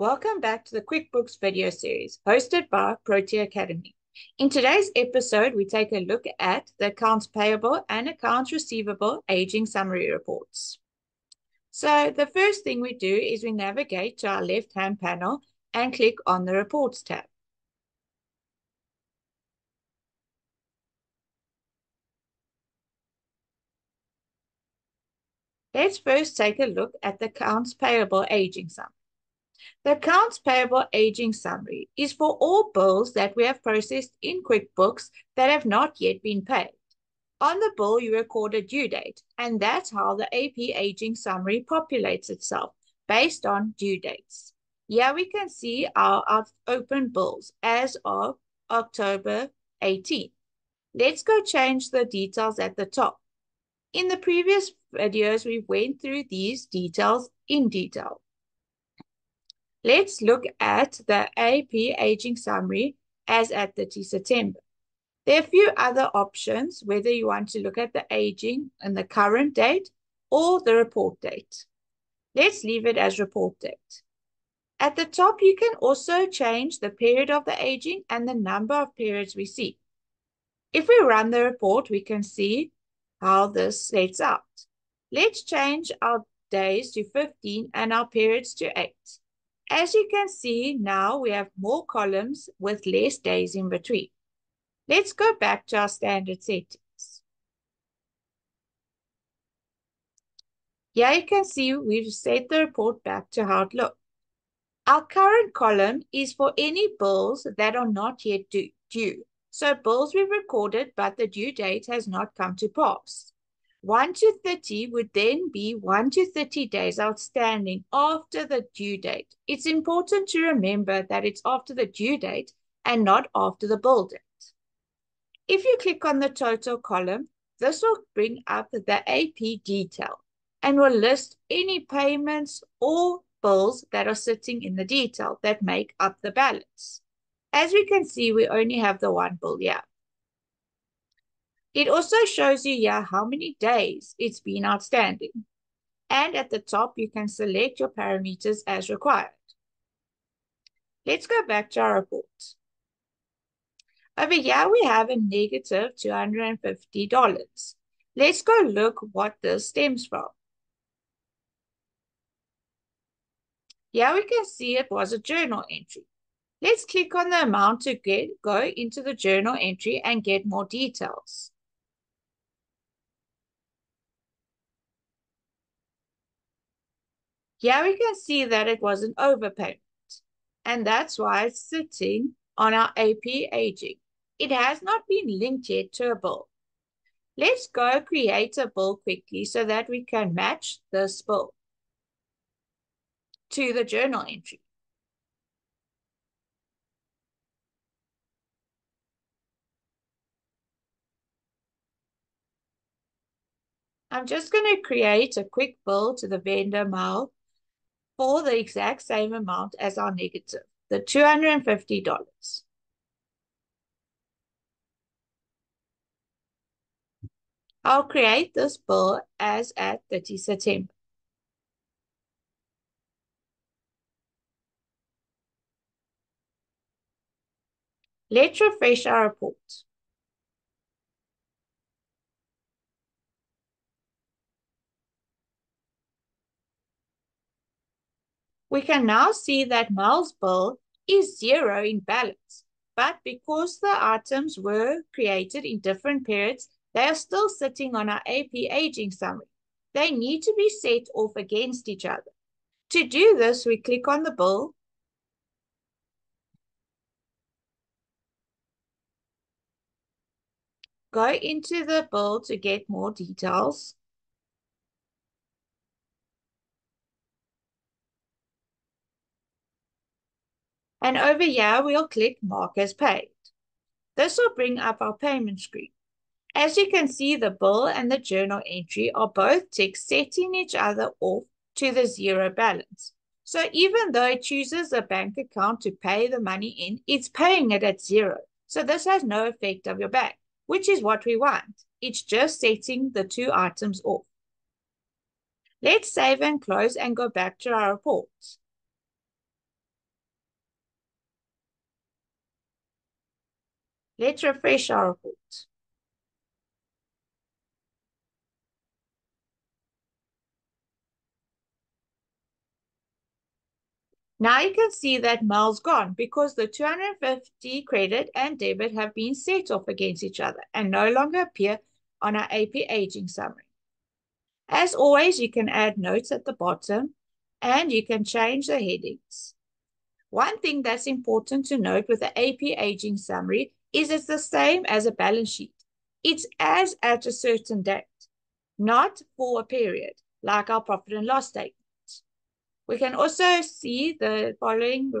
Welcome back to the QuickBooks video series hosted by Protea Academy. In today's episode, we take a look at the accounts payable and accounts receivable aging summary reports. So the first thing we do is we navigate to our left-hand panel and click on the Reports tab. Let's first take a look at the accounts payable aging summary. The accounts payable aging summary is for all bills that we have processed in QuickBooks that have not yet been paid. On the bill, you record a due date, and that's how the AP aging summary populates itself based on due dates. Here we can see our, open bills as of October 18. Let's go change the details at the top. In the previous videos, we went through these details in detail. Let's look at the AP aging summary as at 30 September. There are a few other options, whether you want to look at the aging and the current date or the report date. Let's leave it as report date. At the top, you can also change the period of the aging and the number of periods we see. If we run the report, we can see how this sets out. Let's change our days to 15 and our periods to 8. As you can see, now we have more columns with less days in between. Let's go back to our standard settings. Here you can see we've set the report back to how it looked. Our current column is for any bills that are not yet due. So bills we've recorded, but the due date has not come to pass. 1 to 30 would then be 1 to 30 days outstanding after the due date. It's important to remember that it's after the due date and not after the bill date. If you click on the total column, this will bring up the AP detail and will list any payments or bills that are sitting in the detail that make up the balance. As we can see, we only have the one bill here. It also shows you here how many days it's been outstanding. And at the top, you can select your parameters as required. Let's go back to our report. Over here, we have a negative $250. Let's go look what this stems from. Here we can see it was a journal entry. Let's click on the amount to get go into the journal entry and get more details. Here we can see that it was an overpayment, and that's why it's sitting on our AP aging. It has not been linked yet to a bill. Let's go create a bill quickly so that we can match this bill to the journal entry. I'm just going to create a quick bill to the vendor mail for the exact same amount as our negative, the $250. I'll create this bill as at 30 September. Let's refresh our report. We can now see that Mel's bill is zero in balance. But because the items were created in different periods, they are still sitting on our AP aging summary. They need to be set off against each other. To do this, we click on the bill. Go into the bill to get more details. And over here, we'll click Mark as Paid. This will bring up our payment screen. As you can see, the bill and the journal entry are both ticks setting each other off to the zero balance. So even though it chooses a bank account to pay the money in, it's paying it at zero. So this has no effect of your bank, which is what we want. It's just setting the two items off. Let's save and close and go back to our report. Let's refresh our report. Now you can see that Mel's gone because the 250 credit and debit have been set off against each other and no longer appear on our AP aging summary. As always, you can add notes at the bottom and you can change the headings. One thing that's important to note with the AP aging summary is it the same as a balance sheet. It's as at a certain date, not for a period, like our profit and loss statement. We can also see the following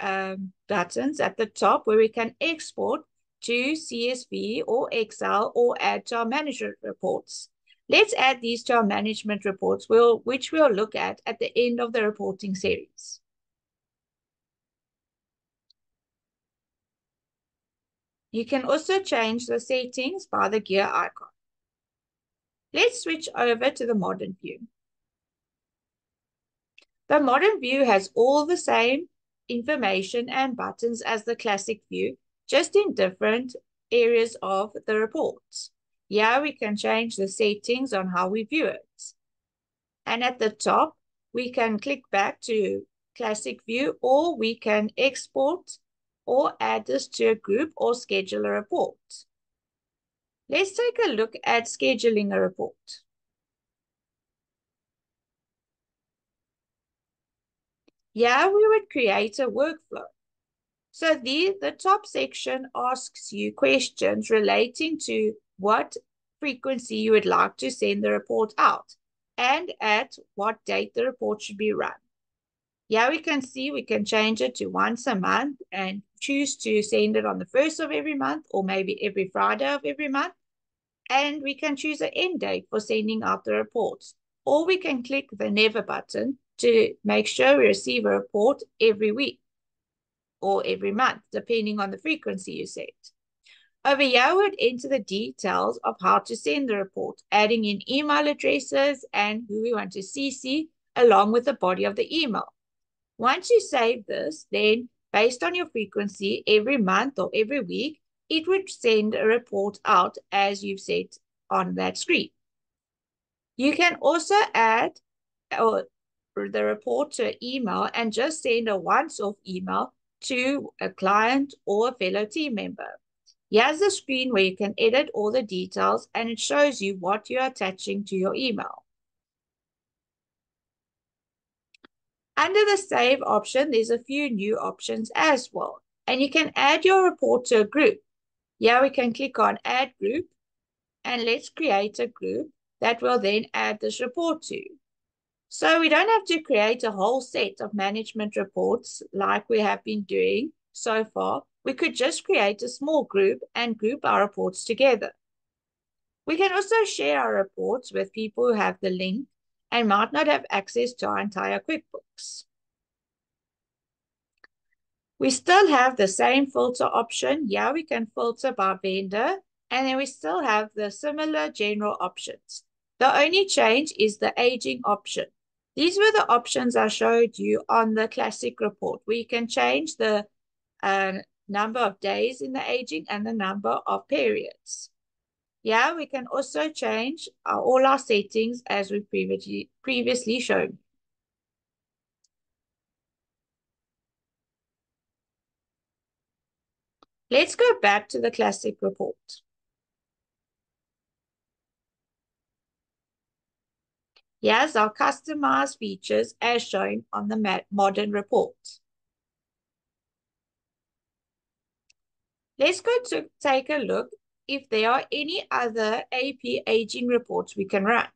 um, buttons at the top where we can export to CSV or Excel or add to our management reports. Let's add these to our management reports, we'll, which we'll look at at the end of the reporting series. You can also change the settings by the gear icon. Let's switch over to the modern view. The modern view has all the same information and buttons as the classic view, just in different areas of the reports. Here we can change the settings on how we view it. And at the top, we can click back to classic view or we can export or add this to a group or schedule a report. Let's take a look at scheduling a report. Yeah, we would create a workflow. So the, the top section asks you questions relating to what frequency you would like to send the report out and at what date the report should be run. Yeah, we can see we can change it to once a month and choose to send it on the first of every month or maybe every Friday of every month. And we can choose an end date for sending out the reports. Or we can click the never button to make sure we receive a report every week or every month, depending on the frequency you set. Over here, we would enter the details of how to send the report, adding in email addresses and who we want to CC, along with the body of the email. Once you save this, then based on your frequency, every month or every week, it would send a report out as you've set on that screen. You can also add or the report to an email and just send a once-off email to a client or a fellow team member. Here's the screen where you can edit all the details and it shows you what you're attaching to your email. Under the save option, there's a few new options as well. And you can add your report to a group. Here we can click on add group and let's create a group that will then add this report to. So we don't have to create a whole set of management reports like we have been doing so far. We could just create a small group and group our reports together. We can also share our reports with people who have the link and might not have access to our entire QuickBooks. We still have the same filter option. Yeah, we can filter by vendor, and then we still have the similar general options. The only change is the aging option. These were the options I showed you on the classic report, you can change the uh, number of days in the aging and the number of periods. Yeah, we can also change our, all our settings as we previously, previously shown. Let's go back to the classic report. Here's our customized features as shown on the modern report. Let's go to take a look if there are any other AP aging reports we can run.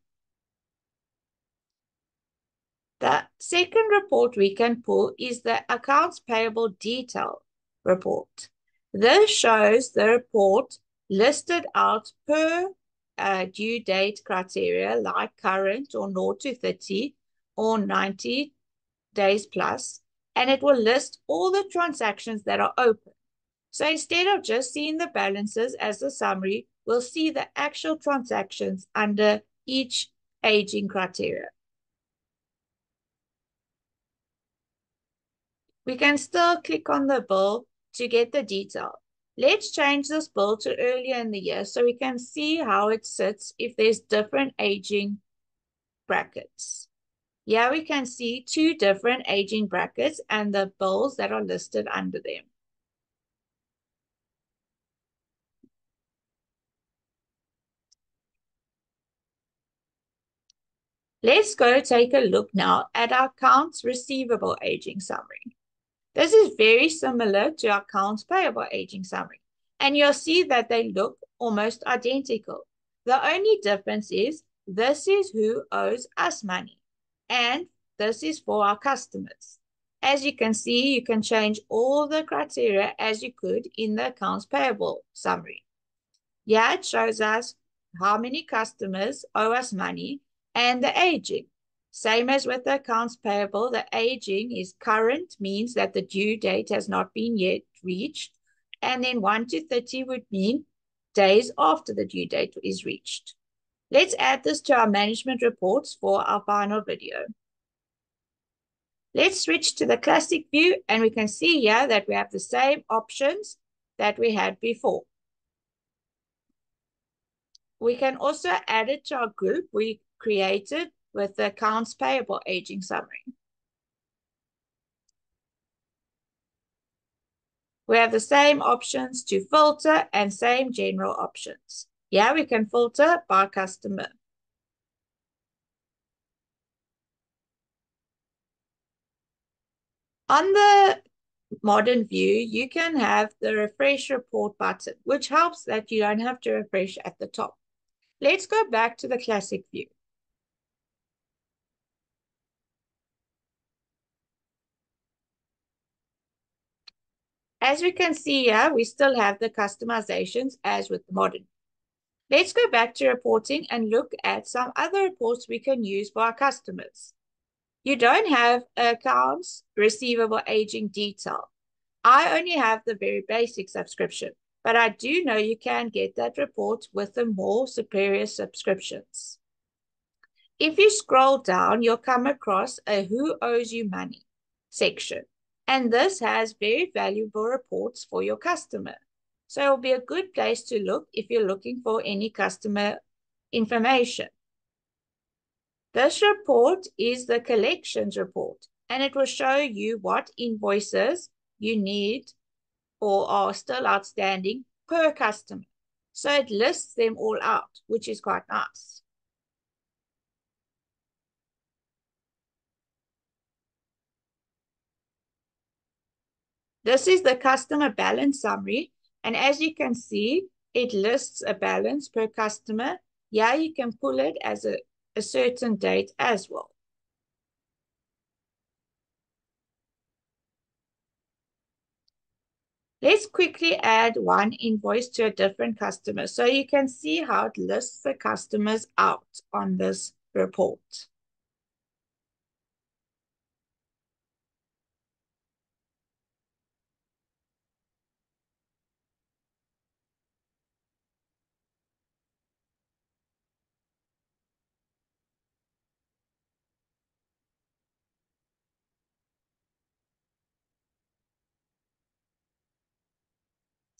The second report we can pull is the accounts payable detail report. This shows the report listed out per uh, due date criteria like current or 0 to 30 or 90 days plus, and it will list all the transactions that are open. So instead of just seeing the balances as a summary, we'll see the actual transactions under each aging criteria. We can still click on the bill to get the detail. Let's change this bill to earlier in the year so we can see how it sits if there's different aging brackets. Here we can see two different aging brackets and the bills that are listed under them. Let's go take a look now at our accounts receivable aging summary. This is very similar to our accounts payable aging summary, and you'll see that they look almost identical. The only difference is this is who owes us money, and this is for our customers. As you can see, you can change all the criteria as you could in the accounts payable summary. Yeah, it shows us how many customers owe us money and the aging. Same as with the accounts payable, the aging is current, means that the due date has not been yet reached. And then 1 to 30 would mean days after the due date is reached. Let's add this to our management reports for our final video. Let's switch to the classic view and we can see here that we have the same options that we had before. We can also add it to our group we created with the accounts payable aging summary. We have the same options to filter and same general options. Yeah, we can filter by customer. On the modern view, you can have the refresh report button, which helps that you don't have to refresh at the top. Let's go back to the classic view. As we can see here, we still have the customizations as with modern. Let's go back to reporting and look at some other reports we can use for our customers. You don't have accounts receivable aging detail. I only have the very basic subscription, but I do know you can get that report with the more superior subscriptions. If you scroll down, you'll come across a Who Owes You Money section. And this has very valuable reports for your customer. So it'll be a good place to look if you're looking for any customer information. This report is the collections report, and it will show you what invoices you need or are still outstanding per customer. So it lists them all out, which is quite nice. This is the customer balance summary. And as you can see, it lists a balance per customer. Yeah, you can pull it as a, a certain date as well. Let's quickly add one invoice to a different customer so you can see how it lists the customers out on this report.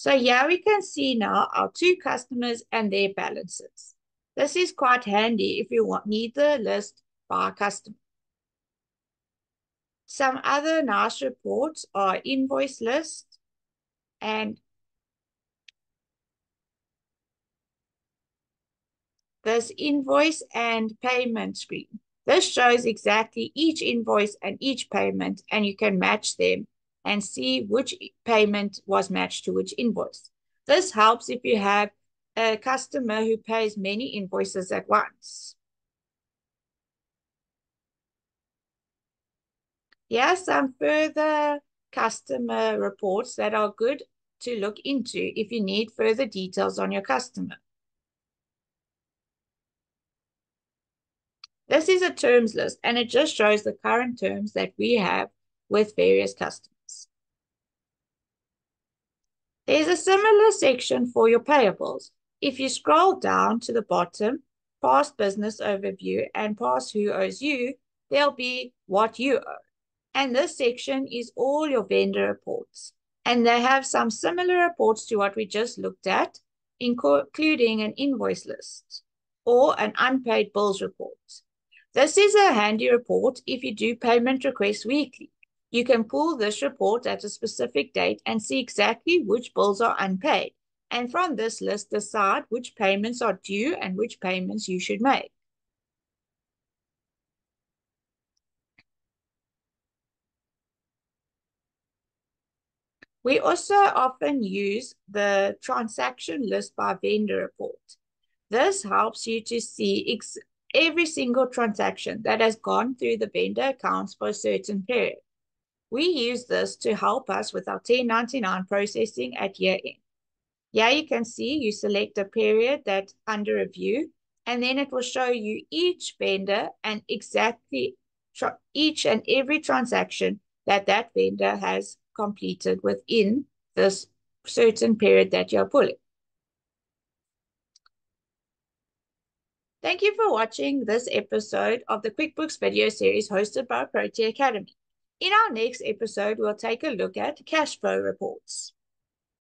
So here we can see now our two customers and their balances. This is quite handy if you want need the list by customer. Some other nice reports are invoice list and this invoice and payment screen. This shows exactly each invoice and each payment and you can match them and see which payment was matched to which invoice. This helps if you have a customer who pays many invoices at once. Here are some further customer reports that are good to look into if you need further details on your customer. This is a terms list and it just shows the current terms that we have with various customers. There's a similar section for your payables. If you scroll down to the bottom, past business overview and past who owes you, there'll be what you owe. And this section is all your vendor reports. And they have some similar reports to what we just looked at, including an invoice list or an unpaid bills report. This is a handy report if you do payment requests weekly. You can pull this report at a specific date and see exactly which bills are unpaid. And from this list, decide which payments are due and which payments you should make. We also often use the transaction list by vendor report. This helps you to see every single transaction that has gone through the vendor accounts for a certain period. We use this to help us with our 1099 processing at year end. Here you can see you select a period that under review, and then it will show you each vendor and exactly each and every transaction that that vendor has completed within this certain period that you're pulling. Thank you for watching this episode of the QuickBooks video series hosted by Protea Academy. In our next episode, we'll take a look at cash flow reports.